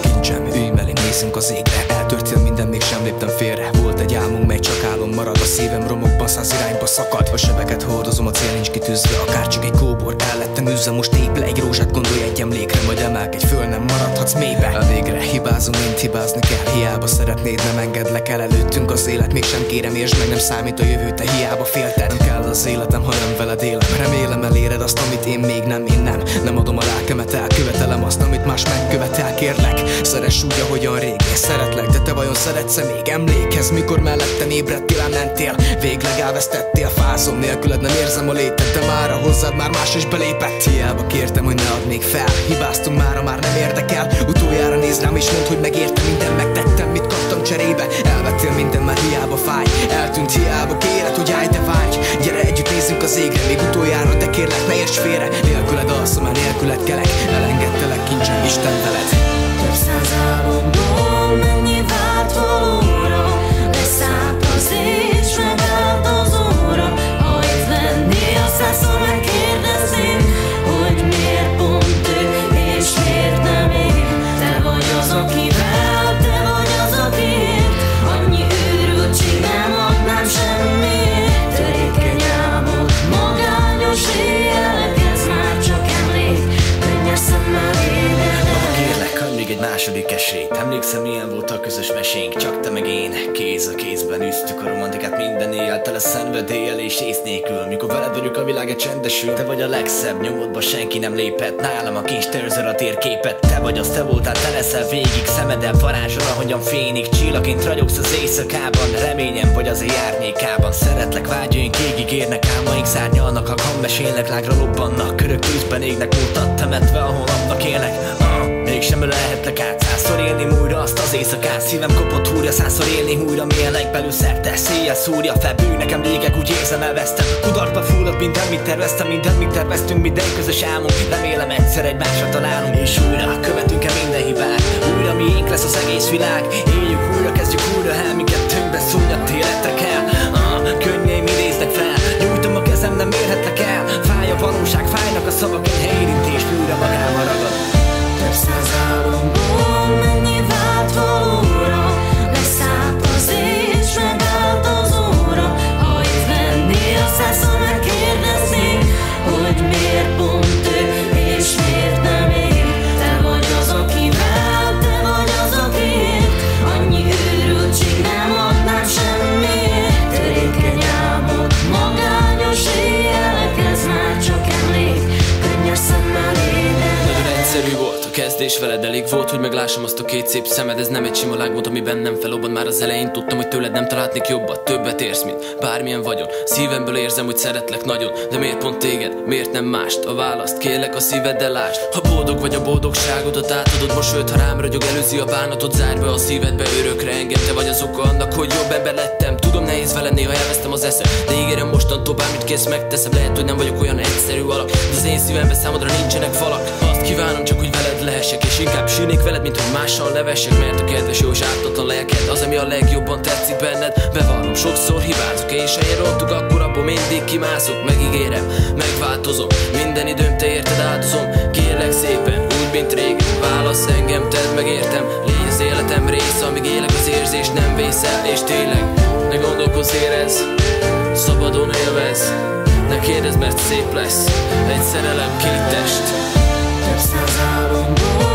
Kincsem, ülj mellé, nézzünk az égre. Eltörtél minden, még sem léptem félre álmunk, mely csak álom marad A szívem romokban száz irányba szakad. A sebeket hordozom, a cél nincs kitűzve Akár csak egy kóbor el lettem üzve Most épp le egy rózsát, gondolj egy emlékre Majd emelkedj föl, nem maradhatsz mélybe. A végre hibázom, mint hibázni kell. Hiába szeretnéd, nem engedlek el előttünk az élet. Mégsem kérem, és meg nem számít a jövő, te hiába félted. Nem kell az életem, ha nem veled élem Remélem eléred azt, amit én még nem, én nem Nem adom a lelkemet, elkövetelem azt, amit más megkövetel, kérlek. Szeress úgy, ahogyan rég, szeretlek De te vajon szeretsz-e még? Emlékezz, mikor mellettem ébredtél, mentél Végleg elvesztettél, fázom nélküled nem érzem a létet De már hozzád már más is belépett. Hiába kértem, hogy ne add még fel. Hibáztunk már, már nem érdekel. Utoljára néz rám és mondd, hogy megérte minden Megtettem, mit kaptam cserébe. Elvettél minden, már hiába fáj. Eltűnt hiába, kéred, hogy állj, te vágy. Gyere együtt nézzünk az égre. Még utoljára, de kérlek, ne érts félre. Nélküled alszom, már nélküled kelek. Kincsem, Isten veled. Több esélyt Emlékszem milyen volt a közös mesénk? Csak te meg én, kéz a kézben üztük a romantikát minden éjjel Tele szenvedéllyel és ész nélkül. Mikor veled vagyok a világ egy csendesül Te vagy a legszebb, nyomodba senki nem lépett. Nálam a kincs törzör a térképet Te vagy az, te voltál, te leszel végig Szemeden varázsol, ahogyan fénik. Csillagként ragyogsz az éjszakában Reményem vagy az árnyékában. Szeretlek, vágyaink égig érnek Álmaink szárnyalnak, halkan mesélnek Lágra lobbannak, körök tűzben égnek Múltat temetve, ahol ah. Lehetlek át Százszor élni újra azt az éjszakát. Szívem kopott húrja Százszor élni újra Milyen legbelül szerte. Széjjel szúrja felbű Nekem régek úgy érzem elvesztem. Kudarba fullott minden mit terveztem Minden mit terveztünk Minden közös álmunk Remélem egyszer egymásra találunk És újra követünk el minden hibát. Újra miénk lesz az egész világ. Éljük újra kezdjük újra el Mi kettőnkbe szúnyat életek kezdés veled elég volt, hogy meglássam azt a két szép szemed. Ez nem egy sima lág volt, ami bennem felobban Már az elején. Tudtam, hogy tőled nem találnék jobbat Többet érsz, mint bármilyen vagyon. Szívemből érzem, hogy szeretlek nagyon De miért pont téged, miért nem mást? A választ kérlek a szíveddel lásd. Ha boldog vagy a boldogságodat átadod Most sőt, ha rám ragyog, előzi a bánatot Zárj be a szívedbe örökre engem. Te vagy az oka annak, hogy jobb ember lettem. Tudom nehéz veled, néha elvesztem az eszem. De ígérem mostantól bármit kész megteszem. Lehet, hogy nem vagyok olyan egyszerű alak De az én szívemben számodra nincsenek falak. Azt kívánom csak, hogy lehessek És inkább sírnék veled, mint hogy mással nevessek Mert a kedves jó és ártatlan lelked Az, ami a legjobban tetszik benned. Bevallom, sokszor hibázok És ha elrontuk, akkor abból mindig kimászok Megígérem, megváltozom Minden időm te érted áldozom Kérlek szépen, úgy mint régen. Válasz engem, tedd meg értem Légy az életem része, amíg élek az érzés Nem vészel, és tényleg Ne gondolkozz, érez. Szabadon élvez Ne kérdezz, mert szép lesz. Egy szerelem két test estás abandonadas.